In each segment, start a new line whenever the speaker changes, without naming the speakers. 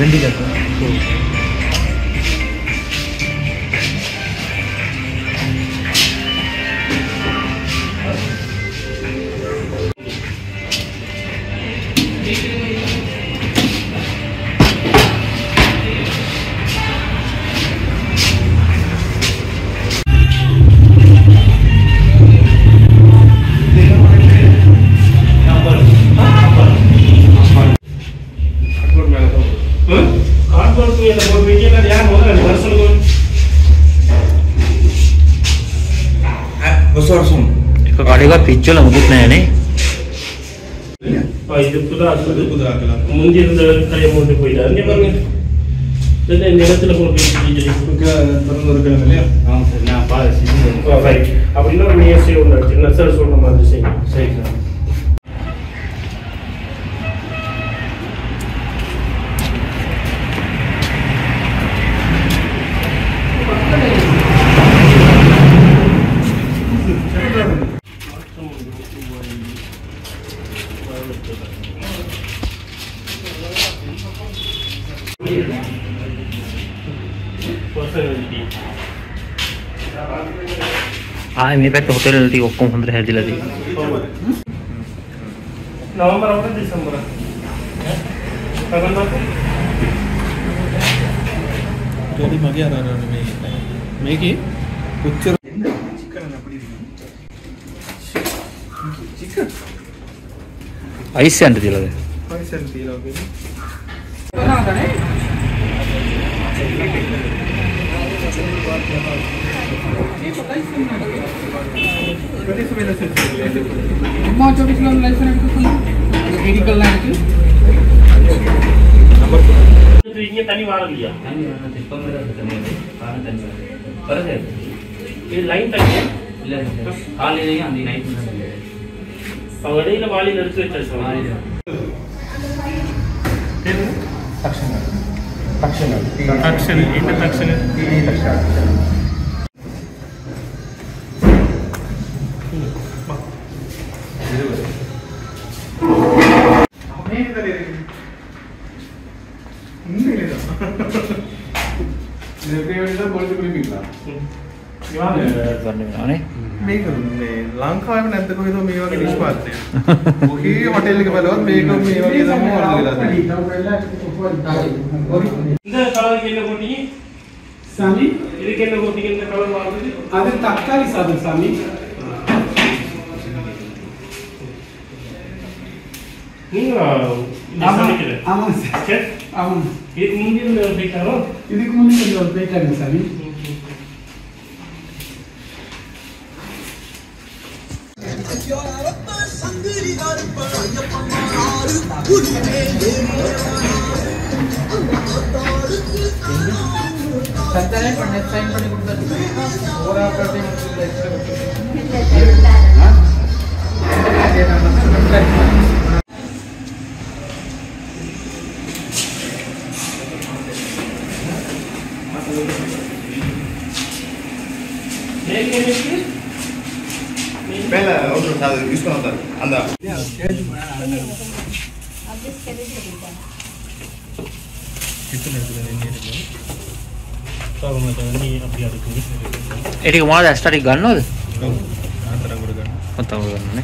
ரெண்டு கேட்கும்
वीके का बोर्ड वीके का ध्यान होना रिवर्सल को
बस और सुन
इसका गाड़ी का पिच्चल हमको नहीं नहीं
ಆ ಇದು ಕುದ್ರ ಹಾಕಲ್ಲ
ಕುದ್ರ ಹಾಕಲ್ಲ
ಮುಂದಿನ ಕಡೆ ಮುಂದೆ ಹೋಯ್ತಾ ಹಂಗೆ ಬರ್ಬೇಕು ನೆನೆ ನೆಲத்துல போட்டு அப்படி இன்னொரு நேர் செய்யணும் சார் சொல்ற மாதிரி செய்யும் சரி sir I
am here at the hotel of Okkam Hundra Herdiladi.
November or December? November?
Jodi magi ara ara me me ki kuchur chicken na padi chicken
ice and dilade
ice and dilade
అమ్మా చూపించిన licence అనిపిస్తుంది medical లాంటి
ये तनी वार लिया।
फ़र्क है
ये लाइन तक है
हाँ। ले लेंगे अंधी नाइट
पगड़े वाली लड़के
तक्षण ತಕ್ಷಣ ತಕ್ಷಣ ಇಟ್ಟ ತಕ್ಷಣ ತಕ್ಷಣ ഇതിനൊക്കെ വേണ്ടി പോളിച്ച് കുളിപ്പിക്കാം
action.
මේක මේ ලංකාව නැත කොහෙද මේ වගේ නිෂ්පාදනය ඔහේ හොටෙල් එක බලවත් මේක මේ වගේ තමයි වරදලා තියෙන්නේ
இந்த கலருக்கு என்ன போட்டீங்க
சாமி
இதுக்கு என்ன போட்டீங்க இந்த கலர் வாங்குது
அது தக்காளி சாதம் சாமி
நீங்க இந்த ஆமா சமைக்கல
ஆமாங்க சார்
சரி
ஆமாங்க
இதுக்கு முந்தின போயிட்டாரோ
இதுக்கு முன்னாடி கொஞ்சம் போயிட்டாங்க சாமி சத்தானே பண்ண சைன் பண்ணி கொடுத்தாரு ஒரு ஆப்ரேட்டிங்
ஏங்க எனக்கு
மேல ஒன்று யூஸ் பண்ண அந்த
पच्चीस के जी खरीदा
ఇటుకి మాది ఎస్టాటిక్ గన్ను అది మొత్తం గన్ను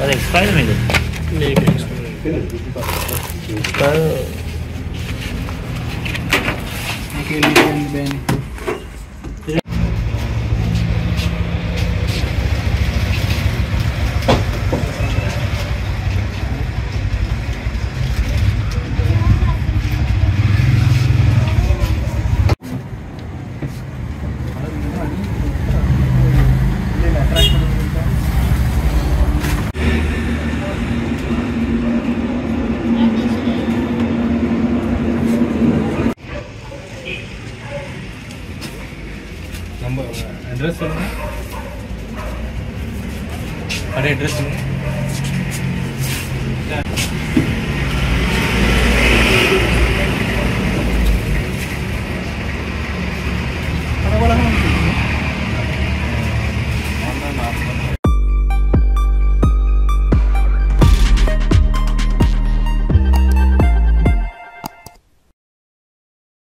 అది ఎక్స్పైర్ మీద
ఎక్స్పైర్ అడ్రస్ అరే అడ్రస్